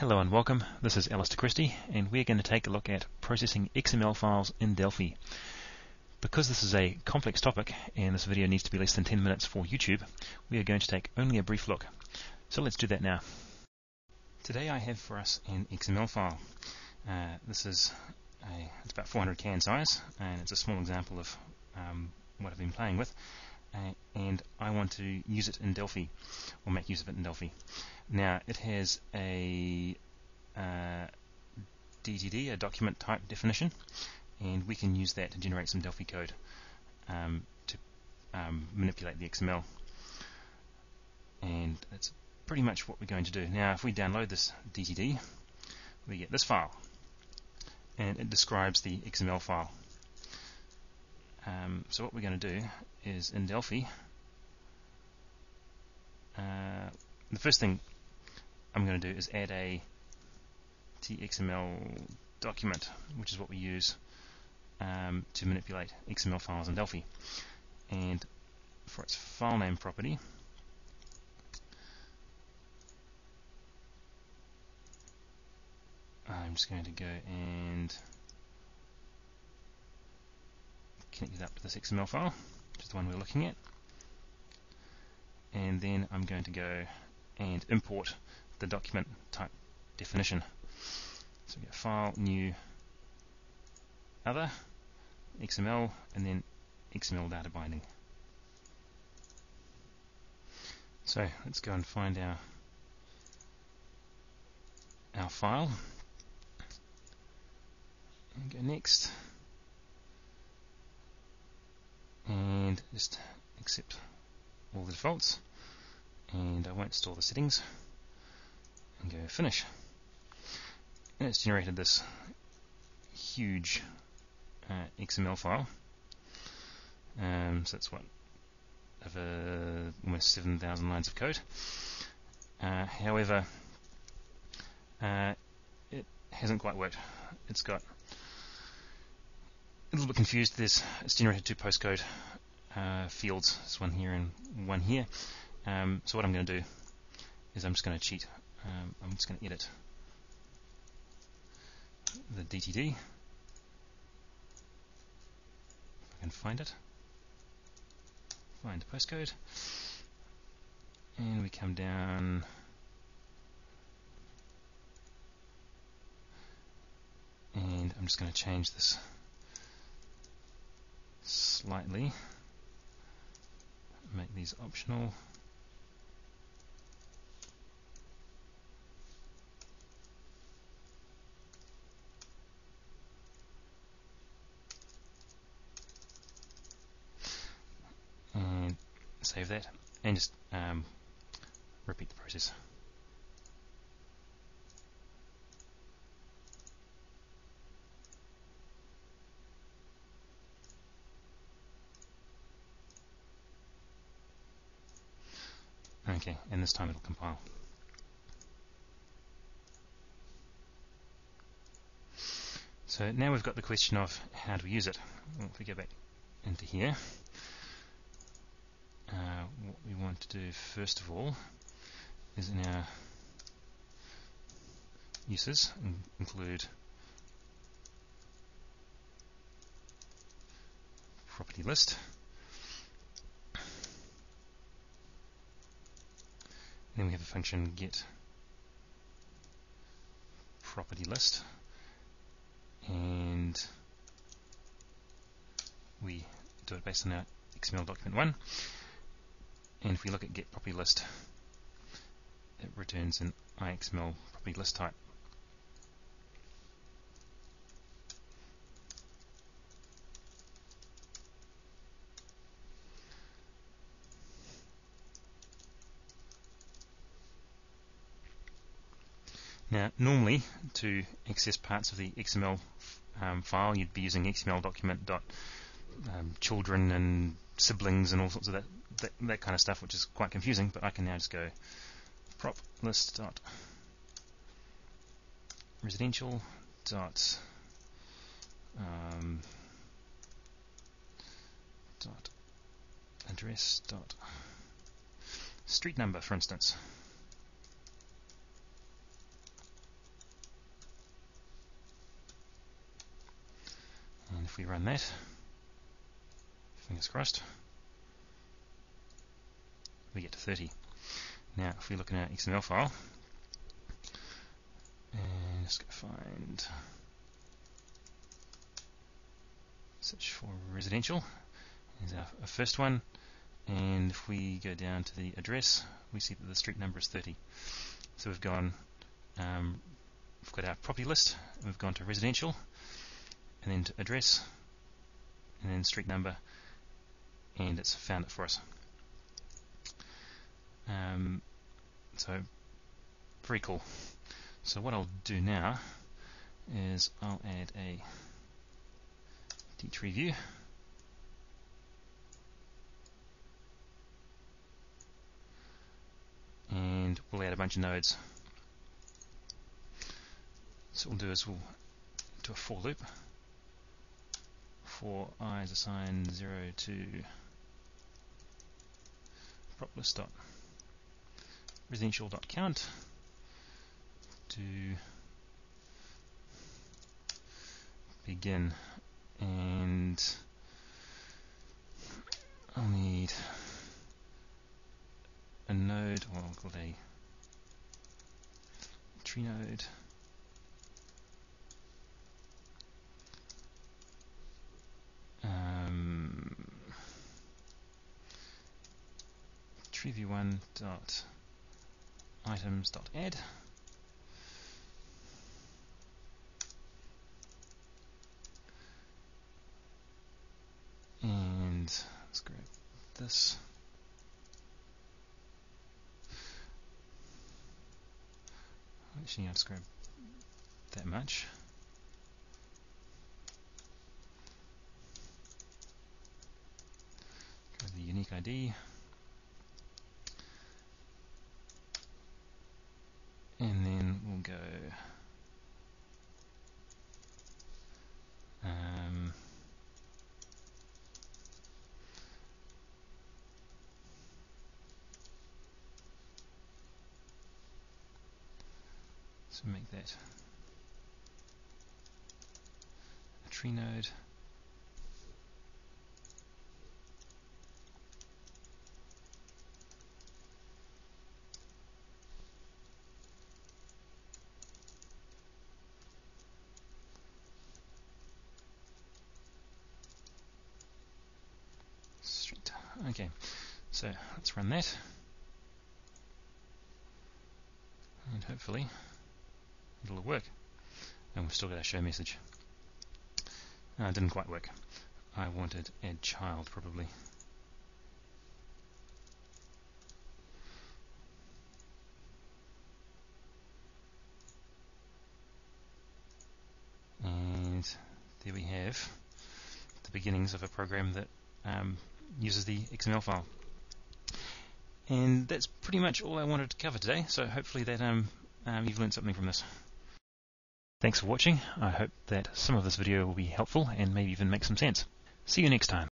Hello and welcome. This is Alister Christie, and we're going to take a look at processing XML files in Delphi. Because this is a complex topic and this video needs to be less than 10 minutes for YouTube, we are going to take only a brief look. So let's do that now. Today I have for us an XML file. Uh, this is a, it's about 400k in size, and it's a small example of um, what I've been playing with. And I want to use it in Delphi, or make use of it in Delphi. Now, it has a uh, DTD, a document type definition, and we can use that to generate some Delphi code um, to um, manipulate the XML. And that's pretty much what we're going to do. Now, if we download this DTD, we get this file, and it describes the XML file. Um, so what we're going to do is in Delphi, uh, the first thing I'm going to do is add a txml document, which is what we use um, to manipulate XML files in Delphi. And for its file name property, I'm just going to go and connect it up to this XML file, which is the one we're looking at. And then I'm going to go and import the document type definition. So we get file, new, other, XML, and then XML data binding. So let's go and find our our file and go next and just accept all the defaults and I won't store the settings and go finish. And it's generated this huge uh, XML file. Um, so that's what over almost 7,000 lines of code. Uh, however, uh, it hasn't quite worked. It's got a little bit confused. There's it's generated two postcode uh, fields. This one here and one here. Um, so what I'm going to do is I'm just going to cheat um, I'm just going to edit the DTD. If I can find it. Find the postcode. And we come down and I'm just going to change this slightly make these optional And save that and just um, repeat the process. Okay, and this time it'll compile. So now we've got the question of how do we use it. Well, if we go back into here, uh, what we want to do first of all is in our uses include property list then we have a function get property list and we do it based on our XML document 1 and if we look at get property list, it returns an IXML property list type. Now, normally, to access parts of the XML um, file, you'd be using XML document dot um, children and siblings and all sorts of that, that, that kind of stuff, which is quite confusing. But I can now just go prop list dot residential dot um, dot address dot street number, for instance. if we run that, fingers crossed, we get to 30. Now, if we look in our XML file, and just go find, search for residential, is our, our first one, and if we go down to the address, we see that the street number is 30. So we've gone, um, we've got our property list, we've gone to residential, and then address, and then street number, and it's found it for us. Um, so, very cool. So what I'll do now is I'll add a TTreeView. And we'll add a bunch of nodes. So what we'll do is we'll do a for loop for i is assigned 0 to proplist dot residential dot count. To begin. And I'll need a node, or I'll call it a tree node treeview1 dot items dot add and let's grab this. Actually I'll just grab that much. Grab the unique ID and then we'll go um, so make that a tree node Okay, so let's run that. And hopefully it'll work. And we've still got our show message. Uh, it didn't quite work. I wanted add child probably. And there we have the beginnings of a program that um, uses the XML file. And that's pretty much all I wanted to cover today, so hopefully that um, um, you've learned something from this. Thanks for watching. I hope that some of this video will be helpful and maybe even make some sense. See you next time.